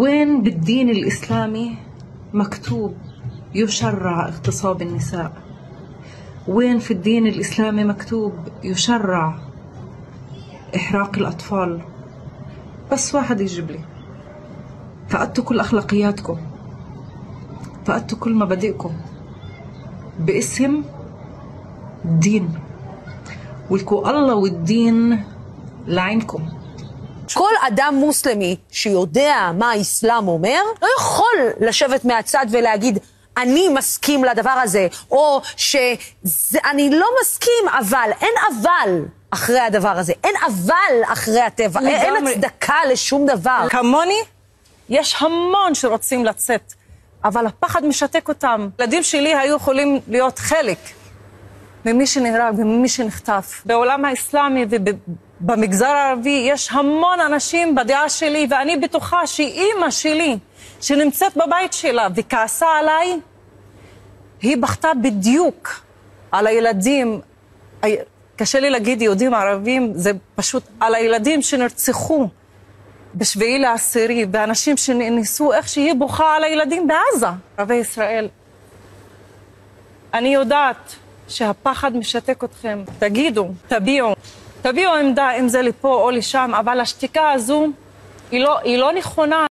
وين بالدين الإسلامي مكتوب يشرع اغتصاب النساء؟ وين في الدين الإسلامي مكتوب يشرع إحراق الأطفال؟ بس واحد يجيب لي. فقدتوا كل أخلاقياتكم. فقدتوا كل مبادئكم. باسم الدين ولكو الله والدين لعينكم. כל אדם מוסלמי שיודע מה האסלאם אומר, לא יכול לשבת מהצד ולהגיד, אני מסכים לדבר הזה, או שאני לא מסכים, אבל, אין אבל אחרי הדבר הזה, אין אבל אחרי הטבע, אין הצדקה לשום דבר. כמוני, יש המון שרוצים לצאת, אבל הפחד משתק אותם. ילדים שלי היו יכולים להיות חלק ממי שנהרג וממי שנחטף. בעולם האסלאמי ובמגזר הערבי יש המון אנשים בדעה שלי, ואני בטוחה שאימא שלי, שנמצאת בבית שלה וכעסה עליי, היא בכתה בדיוק על הילדים, קשה לי להגיד יהודים ערבים, זה פשוט על הילדים שנרצחו בשביעי לעשירי, ואנשים שנאנסו, איך שהיא בוכה על הילדים בעזה. ערבי ישראל, אני יודעת שהפחד משתק אתכם. תגידו, תביעו, תביעו עמדה, אם זה לפה או לשם, אבל השתיקה הזו היא לא, היא לא נכונה.